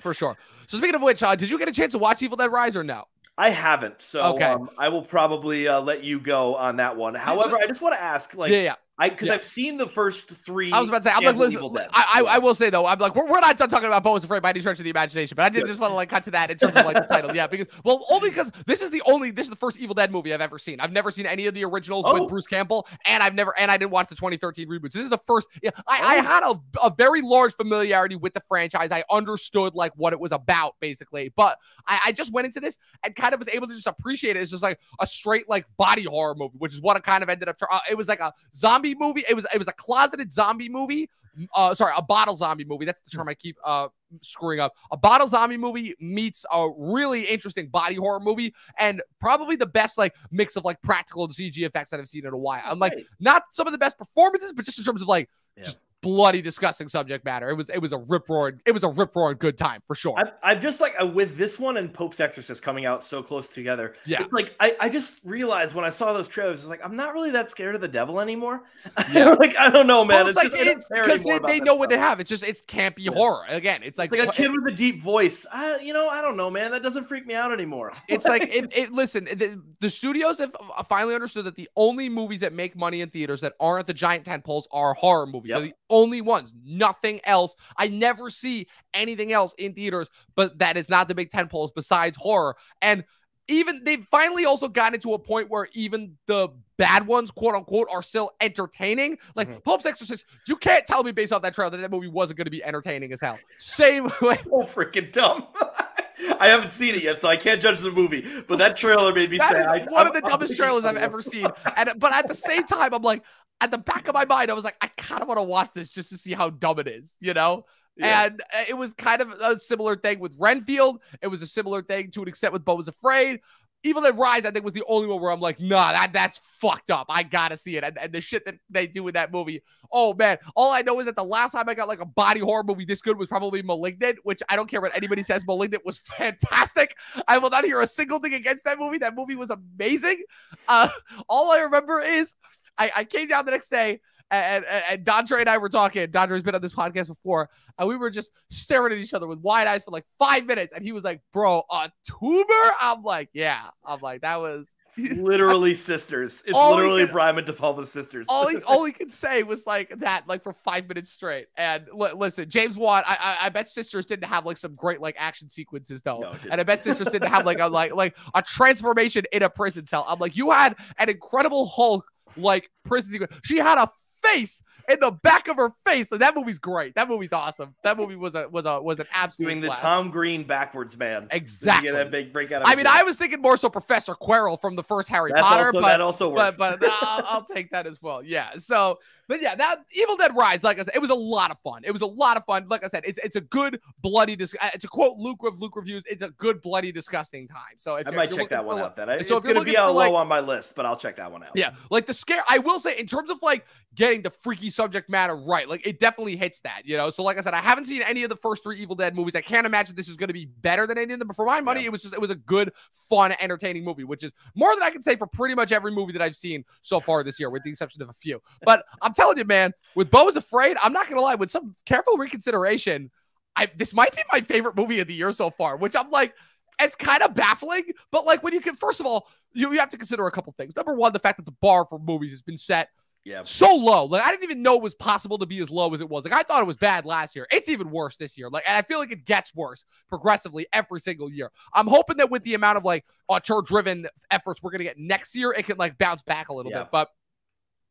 for sure. So speaking of which, uh, did you get a chance to watch Evil Dead Rise or no? I haven't, so Okay. um, I will probably uh, let you go on that one. However, I just want to ask, like, yeah, yeah. I because yeah. I've seen the first three. I was about to say, I'm like, listen, I, I, I will say though, I'm like, we're, we're not done talking about Beau is Afraid by any stretch of the imagination, but I did Yeah. just want to like cut to that in terms of like the title, yeah, because well, only because this is the only, this is the first Evil Dead movie I've ever seen. I've never seen any of the originals Oh. with Bruce Campbell, and I've never, and I didn't watch the 2013 reboots. This is the first. Yeah, I, I Oh. had a, a very large familiarity with the franchise. I understood like what it was about basically, but I, I just went into this and kind of was able to just appreciate it. It's just like a straight like body horror movie, which is what it kind of ended up. Uh, it was like a zombie movie. It was it was a closeted zombie movie. Uh, sorry, a bottle zombie movie. That's the term I keep uh screwing up. A bottle zombie movie meets a really interesting body horror movie, and probably the best like mix of like practical and CG effects that I've seen in a while. I'm like Right. not some of the best performances, but just in terms of like Yeah. just bloody disgusting subject matter. It was it was a rip roaring it was a rip roaring good time for sure. I'm, I'm just like uh, with this one and Pope's Exorcist coming out so close together. Yeah. it's like I, I just realized when I saw those trailers, it's like I'm not really that scared of the devil anymore. Yeah. like I don't know, man. Well, it's, like just, it's care because they, they know what they have. It's just it's campy Yeah. horror. Again, it's like It's like a kid with a deep voice. I, you know, I don't know, man. That doesn't freak me out anymore. it's like it, it listen the, the studios have uh, finally understood that the only movies that make money in theaters that aren't the giant tent poles are horror movies Yep. the only ones nothing else i never see anything else in theaters but that is not the big tent poles besides horror and even they've finally also gotten to a point where even the bad ones, quote unquote, are still entertaining. Like Mhm. Pope's Exorcist, you can't tell me based off that trailer that that movie wasn't going to be entertaining as hell. Same way, so freaking dumb. I haven't seen it yet, so I can't judge the movie. But that trailer made me That is one I'm- of the I'm dumbest thinking trailers I've ever seen. And but at the same time, I'm like, at the back of my mind, I was like, I kind of want to watch this just to see how dumb it is, you know? Yeah. And uh, it was kind of a similar thing with Renfield. It was a similar thing to an extent with Beau was Afraid. Evil Dead Rise, I think, was the only one where I'm like, nah, that that's fucked up. I gotta see it. And, and the shit that they do in that movie. Oh man, all I know is that the last time I got like a body horror movie this good was probably Malignant, which I don't care what anybody says. Malignant was fantastic. I will not hear a single thing against that movie. That movie was amazing. Uh, all I remember is I, I came down the next day and, and, and Dondre and I were talking. Dondre's been on this podcast before, and we were just staring at each other with wide eyes for like five minutes. And he was like, "Bro, a tumor?" I'm like, "Yeah." I'm like, "That was." It's literally sisters. It's All literally can- Brian and De Palma's sisters. all he all he could say was like that, like for five minutes straight. And li- listen, James Wan, I, I I bet Sisters didn't have like some great like action sequences though, No, and I bet Sisters didn't have like a like like a transformation in a prison cell. I'm like, you had an incredible Hulk like prison sequence. She had a face in the back of her face. Like, that movie's great. That movie's awesome. That movie was a was a was an absolute doing the blast. Tom Green backwards man. Exactly. Get a big break out of I mean, I was thinking more so Professor Quirrell from the first Harry That's Potter, also, but that also works. but but I'll, I'll take that as well. Yeah. So, but yeah, that Evil Dead Rise, like I said, it was a lot of fun. It was a lot of fun. Like I said, it's it's a good bloody. Dis- uh, to quote Luke of Luke reviews, it's a good bloody disgusting time. So if I might check that one out. Then I, so it's going to be low like- on my list, but I'll check that one out. Yeah, like the scare. I will say, in terms of like getting the freaky subject matter right, like it definitely hits that, you know. So, like I said, I haven't seen any of the first three Evil Dead movies. I can't imagine this is going to be better than any of them. But for my money, Yeah. it was just it was a good, fun, entertaining movie, which is more than I can say for pretty much every movie that I've seen so far this year, with the exception of a few. But I'm telling you, man, with Beau is Afraid, I'm not gonna lie. With some careful reconsideration, I this might be my favorite movie of the year so far. Which I'm like, it's kind of baffling. But like when you can, first of all, you, you have to consider a couple things. Number one, the fact that the bar for movies has been set Yeah. so low. Like I didn't even know it was possible to be as low as it was. Like I thought it was bad last year. It's even worse this year. Like and I feel like it gets worse progressively every single year. I'm hoping that with the amount of like auteur driven efforts we're gonna get next year, it can like bounce back a little Yeah. bit. But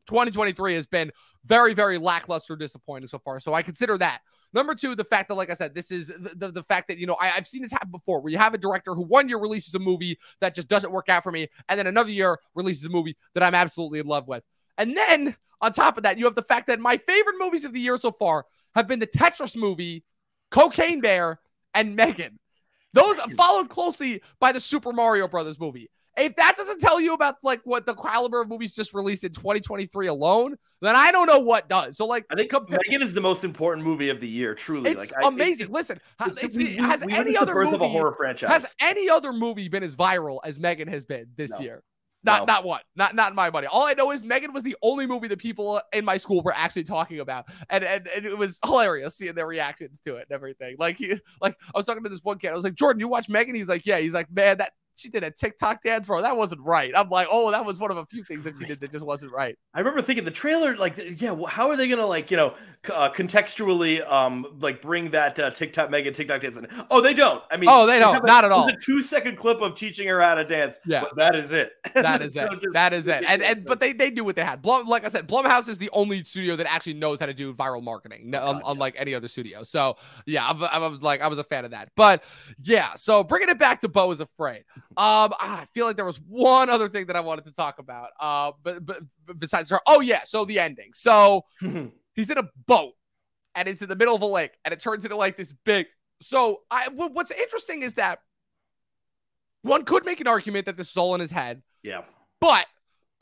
2023 has been very, very lackluster, disappointing so far. So I consider that. Number two, the fact that, like I said, this is the, the, the fact that, you know, I, I've seen this happen before where you have a director who one year releases a movie that just doesn't work out for me, and then another year releases a movie that I'm absolutely in love with. And then on top of that, you have the fact that my favorite movies of the year so far have been the Tetris movie, Cocaine Bear, and Megan. Those followed closely by the Super Mario Brothers movie. If that doesn't tell you about like what the caliber of movies just released in 2023 alone, then I don't know what does. So like, I think Megan is the most important movie of the year. Truly, it's like, amazing. I, Listen, it's, we, has we any other movie of a horror franchise? Has any other movie been as viral as Megan has been this No. year? Not No. not one. Not not in my money. All I know is Megan was the only movie that people uh, in my school were actually talking about, and and, and it was hilarious seeing their reactions to it and everything. Like he, like I was talking to this one kid. I was like, Jordan, you watch Megan? He's like, Yeah. He's like, Man, that she did a TikTok dance, bro. That wasn't right. I'm like, Oh, that was one of a few things that she did that just wasn't right. I remember thinking the trailer, like, yeah, well, how are they gonna like, you know, uh, contextually, um, like bring that uh, TikTok Megan TikTok dance in? Oh, they don't. I mean, Oh, they don't. have a- Not at all. A two second clip of teaching her how to dance. Yeah. but that is it. That is it. So just- that is it. And and but they they do what they had. Blum, like I said, Blumhouse is the only studio that actually knows how to do viral marketing, no- Oh, God, unlike yes. any other studio. So yeah, I'm, I was like I was a fan of that. But yeah, so bringing it back to Beau is afraid. Um, I feel like there was one other thing that I wanted to talk about. Uh, but, but besides her, oh yeah, so the ending. So he's in a boat and it's in the middle of a lake and it turns into like this big so i what's interesting is that one could make an argument that this is all in his head yeah. but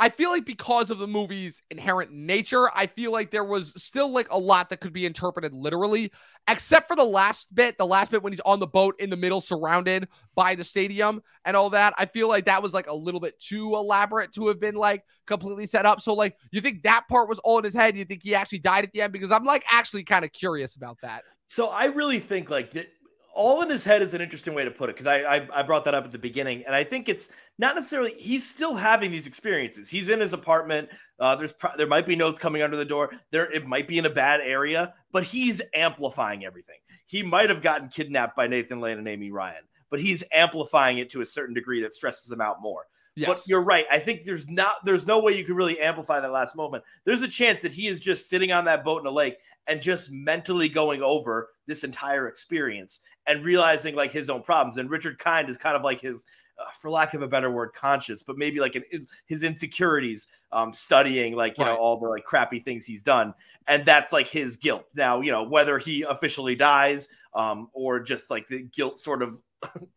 i feel like because of the movie's inherent nature i feel like there was still like a lot that could be interpreted literally except for the last bit the last bit when he's on the boat in the middle surrounded by the stadium and all that. I feel like that was like a little bit too elaborate to have been like completely set up. So like you think that part was all in his head you think he actually died at the end? Because i'm like actually kind of curious about that. So I really think like that all in his head is an interesting way to put it because I, I I brought that up at the beginning and I think it's not necessarily he's still having these experiences. He's in his apartment. Uh, there's pro- there might be notes coming under the door. There it might be in a bad area, but he's amplifying everything. He might have gotten kidnapped by Nathan Lane and Amy Ryan, but he's amplifying it to a certain degree that stresses him out more. yes But you're right. I think there's not there's no way you could really amplify that last moment. There's a chance that he is just sitting on that boat in a lake and just mentally going over this entire experience and realizing like his own problems. And Richard Kind is kind of like his, uh, for lack of a better word, conscious, but maybe like an, his insecurities, um, studying like you know all the like crappy things he's done, and that's like his guilt. Now you know whether he officially dies, um, or just like the guilt sort of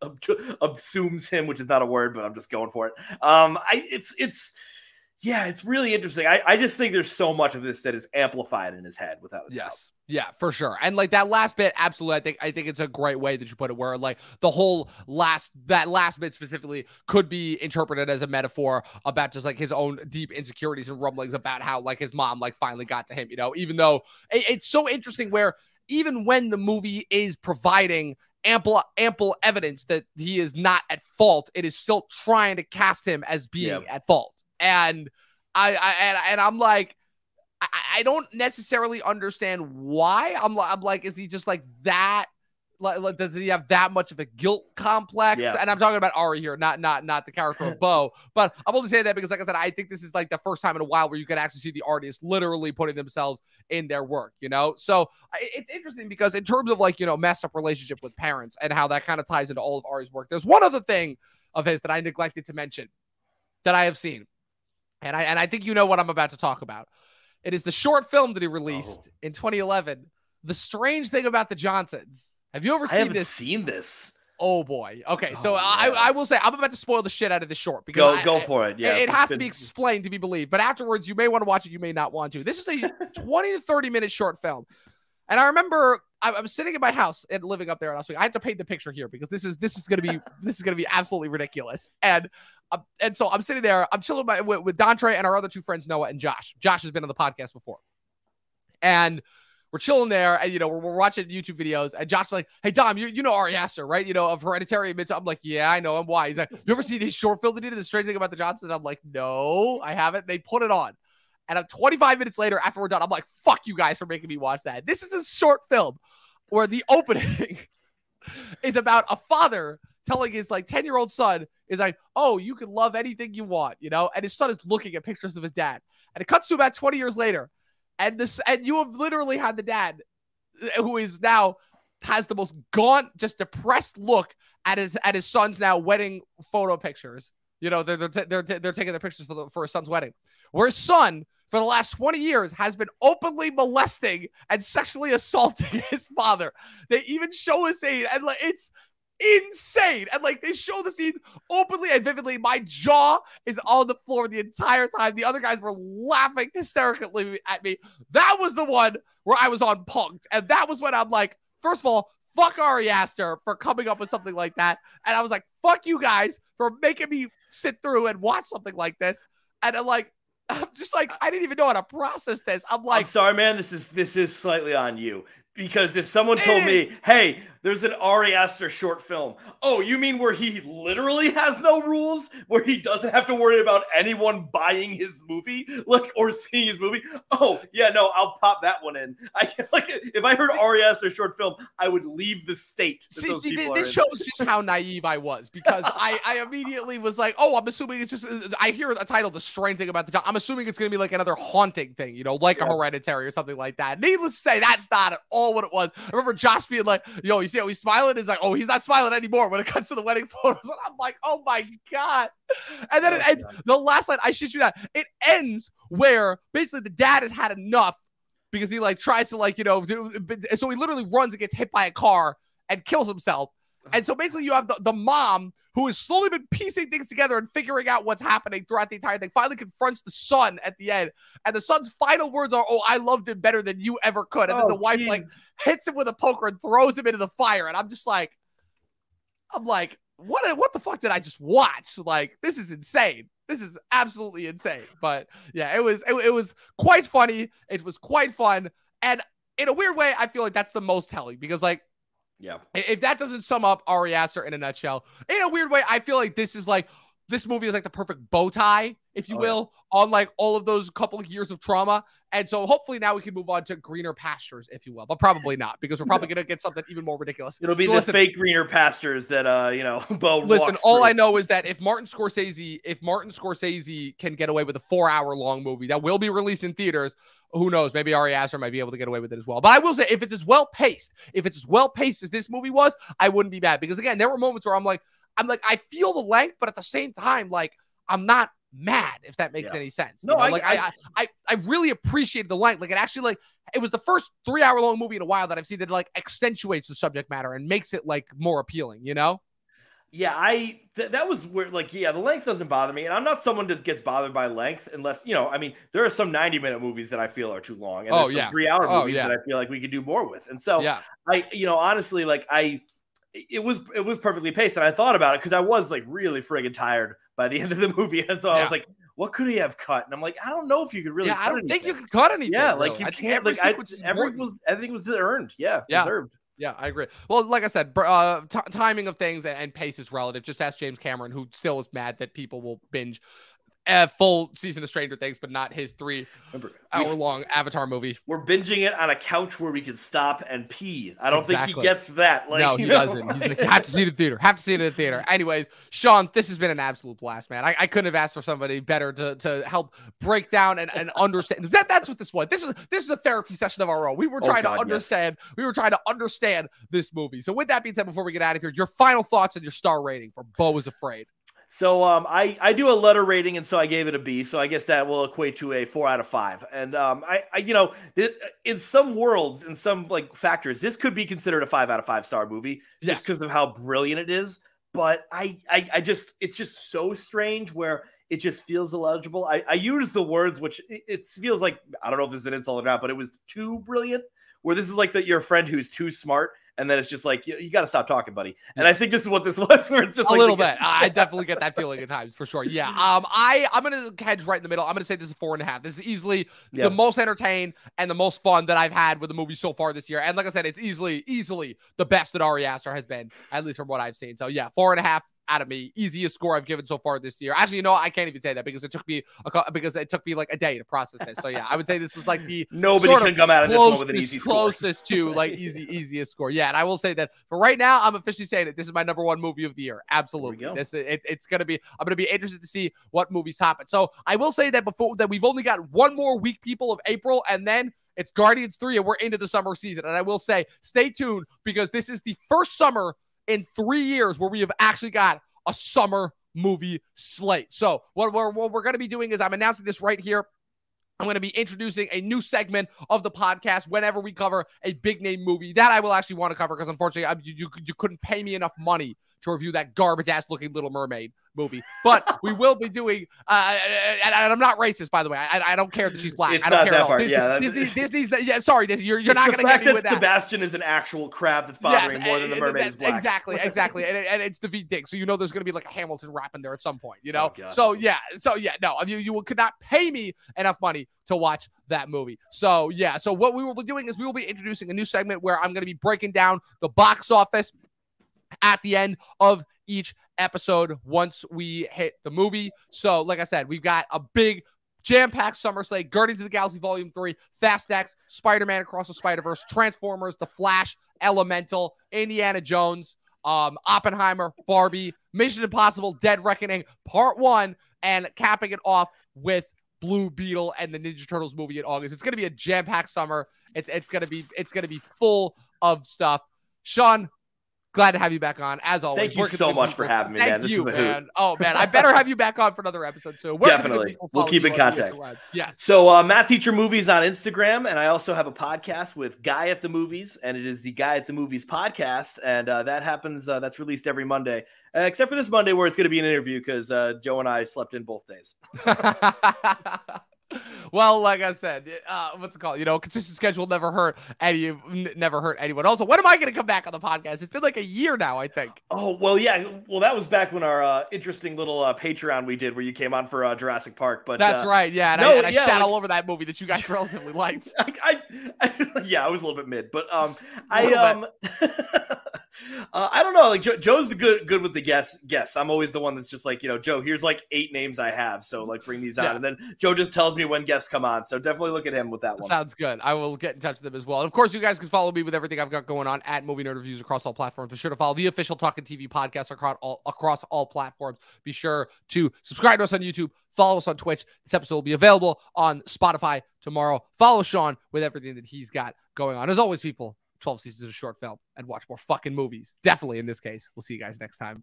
assumes him, which is not a word, but I'm just going for it. Um, I it's it's yeah, it's really interesting. I, I just think there's so much of this that is amplified in his head without a doubt. Yes. Yeah, for sure. And like that last bit, absolutely. I think I think it's a great way that you put it where like the whole last that last bit specifically could be interpreted as a metaphor about just like his own deep insecurities and rumblings about how like his mom like finally got to him, you know, even though it- it's so interesting where even when the movie is providing ample ample evidence that he is not at fault, it is still trying to cast him as being Yeah. at fault. And I, I and, and I'm like I, I don't necessarily understand why. I'm, I'm like, is he just like that? Like, like, does he have that much of a guilt complex? Yeah. And I'm talking about Ari here, not not not the character of Beau. But I'm only saying that because, like I said, I think this is like the first time in a while where you can actually see the artists literally putting themselves in their work. You know, so it's interesting because in terms of like you know messed up relationship with parents and how that kind of ties into all of Ari's work. There's one other thing of his that I neglected to mention that I have seen, and I and I think you know what I'm about to talk about. It is the short film that he oh. released in 2011. The strange thing about the Johnsons. Have you ever I seen haven't this? seen this. Oh boy. Okay, so Oh, I, I, will say I'm about to spoil the shit out of this short because Go I- go for it. Yeah, it, it has to be explained to be believed. But afterwards, you may want to watch it. You may not want to. This is a 20 to 30 minute short film. And I remember I, I was sitting in my house and living up there, and I was like, I have to paint the picture here because this is this is gonna be this is gonna be absolutely ridiculous. And uh, and so I'm sitting there, I'm chilling with, with, with Dontre and our other two friends, Noah and Josh. Josh has been on the podcast before, and we're chilling there, and you know we're, we're watching YouTube videos, and Josh's like, "Hey Dom, you you know Ari Aster, right? You know of Hereditary and Midsommar." I'm like, "Yeah, I know him. Why?" He's like, "You ever see his short film that he did? The strange thing about the Johnsons?" I'm like, "No, I haven't." They put it on. And I'm 25 minutes later, after we're done, I'm like, fuck you guys for making me watch that. This is a short film where the opening is about a father telling his like 10 year old son is like, oh, you can love anything you want, you know? And his son is looking at pictures of his dad. And it cuts to about 20 years later. And this, and you have literally had the dad uh, who is now has the most gaunt, just depressed look at his at his son's now wedding photo pictures. You know, they're they're they're, they're taking the pictures for the, for his son's wedding, where his son for the last 20 years has been openly molesting and sexually assaulting his father. They even show a scene and like it's insane. And like they show the scene openly and vividly. My jaw is on the floor the entire time. The other guys were laughing hysterically at me. That was the one where I was on punked. And that was when I'm like, first of all, fuck Ari Aster for coming up with something like that. And I was like, fuck you guys for making me sit through and watch something like this. And I'm like, I'm just like, I didn't even know how to process this. I'm like, I'm sorry, man. This is this is slightly on you because if someone told me, "Hey, there's an Ari Aster short film," oh, you mean where he literally has no rules, where he doesn't have to worry about anyone buying his movie, like or seeing his movie? Oh, yeah, no, I'll pop that one in. I like if I heard Ari Aster short film, I would leave the state. See, see this shows just how naive I was because I, I immediately was like, "Oh, I'm assuming it's just." Uh, uh, I hear a title, "The Strange Thing About the Job." I'm assuming it's going to be like another haunting thing, you know, like yeah. a Hereditary or something like that. Needless to say, that's not at all what it was. I remember Josh being like, yo, you see how he's smiling? He's like, oh, he's not smiling anymore when it comes to the wedding photos. And I'm like, oh my God. And then oh, it ends, the last line, I shit you not, it ends where basically the dad has had enough because he like tries to like, you know, do, so he literally runs and gets hit by a car and kills himself. And so basically, you have the, the mom who has slowly been piecing things together and figuring out what's happening throughout the entire thing. Finally confronts the son at the end, and the son's final words are, "Oh, I loved him better than you ever could." And oh, then the wife geez. like hits him with a poker and throws him into the fire. And I'm just like, I'm like, what? What the fuck did I just watch? Like, this is insane. This is absolutely insane. But yeah, it was it, it was quite funny. It was quite fun, and in a weird way, I feel like that's the most telling because like yeah. If that doesn't sum up Ari Aster in a nutshell, in a weird way, I feel like this is like this movie is like the perfect bow tie, if you oh, will, yeah. on like all of those couple of years of trauma. And so hopefully now we can move on to greener pastures, if you will, but probably not because we're probably going to get something even more ridiculous. It'll be so the listen, fake greener pastures that, uh, you know, Beau Listen, all I know is that if Martin Scorsese, if Martin Scorsese can get away with a four hour long movie that will be released in theaters, who knows? Maybe Ari Aster might be able to get away with it as well. But I will say, if it's as well paced, if it's as well paced as this movie was, I wouldn't be mad because again, there were moments where I'm like, I'm like, I feel the length, but at the same time, like, I'm not mad if that makes yeah. any sense. No, you know? I, like I, I, I I really appreciated the length. Like it actually like it was the first three hour long movie in a while that I've seen that like accentuates the subject matter and makes it like more appealing. You know? Yeah, I th- that was where like yeah, the length doesn't bother me, and I'm not someone that gets bothered by length unless you know. I mean, there are some 90 minute movies that I feel are too long, and oh, there's some yeah. three hour oh, movies yeah. that I feel like we could do more with. And so yeah. I, you know, honestly, like I, it was it was perfectly paced, and I thought about it because I was like really friggin' tired by the end of the movie, and so yeah. I was like, what could he have cut? And I'm like, I don't know if you could really. Yeah, I don't anything. think you could cut anything. Yeah, like you I can't. Like I, every was everything was earned. Yeah, yeah. deserved. Yeah, I agree. Well, like I said, uh, t- timing of things and pace is relative. Just ask James Cameron, who still is mad that people will binge a full season of Stranger Things, but not his three Remember, hour long Avatar movie. We're binging it on a couch where we can stop and pee. I don't exactly. think he gets that. Like, no, he doesn't. He's like, have to see it in the theater. Have to see it in the theater. Anyways, Sean, this has been an absolute blast, man. I, I couldn't have asked for somebody better to, to help break down and, and understand. That, that's what this was. This is this is a therapy session of our own. We were oh, trying oh, God, to understand. Yes. We were trying to understand this movie. So with that being said, before we get out of here, your final thoughts and your star rating for Beau is Afraid. So um, I I do a letter rating, and so I gave it a B. So I guess that will equate to a four out of five. And um, I, I you know in some worlds, in some like factors, this could be considered a five out of five star movie yes. just because of how brilliant it is. But I, I I just it's just so strange where it just feels illegible. I, I use the words which it, it feels like I don't know if this is an insult or not, but it was too brilliant. Where this is like that your friend who's too smart and then it's just like you, you got to stop talking, buddy. And I think this is what this was, where it's just a like, little bit. I definitely get that feeling at times for sure. Yeah. Um. I I'm gonna hedge right in the middle. I'm gonna say this is four and a half. This is easily yep. the most entertained and the most fun that I've had with the movie so far this year. And like I said, it's easily easily the best that Ari Aster has been, at least from what I've seen. So yeah, four and a half out of me. Easiest score I've given so far this year. Actually, you know, I can't even say that because it took me a, because it took me like a day to process this. So yeah, I would say this is like the nobody can come out of this one with an easy score. Closest to like easy easiest score. Yeah, and I will say that for right now, I'm officially saying that this is my number one movie of the year. Absolutely, this it, it's gonna be. I'm gonna be interested to see what movies top it. So I will say that before that we've only got one more week, people of April, and then. It's Guardians 3, and we're into the summer season. And I will say, stay tuned because this is the first summer in three years where we have actually got a summer movie slate. So what we're, what we're going to be doing is I'm announcing this right here I'm going to be introducing a new segment of the podcast whenever we cover a big name movie that I will actually want to cover because unfortunately I, you, you, you couldn't pay me enough money to review that garbage ass looking Little Mermaid movie. But we will be doing, uh, and, I'm not racist, by the way. I, I don't care that she's black. It's I don't not care that at all. part, Disney, yeah, Disney, Disney's, yeah, sorry, Disney, you're, you're not going to get me that with that. Sebastian is an actual crab that's bothering more than the and- mermaid and is black. Exactly, exactly. and, and it's Daveed Diggs. So you know there's going to be like a Hamilton rap in there at some point, you know? Oh, so yeah, so yeah, no, I mean, you could not pay me enough money to watch that movie. So yeah, so what we will be doing is we will be introducing a new segment where I'm going to be breaking down the box office at the end of each episode once we hit the movie. So, like I said, we've got a big jam-packed summer slate, Guardians of the Galaxy Volume 3, Fast X, Spider-Man Across the Spider-Verse, Transformers, The Flash, Elemental, Indiana Jones, um, Oppenheimer, Barbie, Mission Impossible, Dead Reckoning, Part 1, and capping it off with Blue Beetle and the Ninja Turtles movie in August. It's going to be a jam-packed summer. It's it's going to be it's going to be full of stuff. Sean, glad to have you back on as always. Thank you so much for having me, Thank man. This you, the man. Oh man, I better have you back on for another episode soon. Where Definitely. We'll keep in contact. Yes. So, uh, Math Teacher Movies on Instagram, and I also have a podcast with Guy at the Movies, and it is the Guy at the Movies podcast, and uh, that happens. Uh, that's released every Monday, uh, except for this Monday where it's going to be an interview because uh, Joe and I slept in both days. well, like I said, uh, what's it called? You know, consistent schedule never hurt any, n- never hurt anyone. Also, when am I going to come back on the podcast? It's been like a year now, I think. Oh well, yeah. Well, that was back when our uh, interesting little uh, Patreon we did where you came on for uh, Jurassic Park. But That's uh, right. Yeah, and no, I, and I yeah, shat like- all over that movie that you guys relatively liked. I, I, I- yeah, I was a little bit mid, but um, I um, uh, I don't know. Like Joe, Joe's the good good with the guess. Guess I'm always the one that's just like you know, Joe. Here's like eight names I have, so like bring these on, Yeah. and then Joe just tells me when guests come on. So definitely look at him with that one. Sounds good. I will get in touch with them as well. And of course, you guys can follow me with everything I've got going on at Movie Nerd Reviews across all platforms. Be sure to follow the official Talkin' TV podcast across all, across all platforms. Be sure to subscribe to us on YouTube. Follow us on Twitch. This episode will be available on Spotify tomorrow. Follow Sean with everything that he's got going on. As always, people, 12 seasons of short film and watch more fucking movies. Definitely in this case. We'll see you guys next time.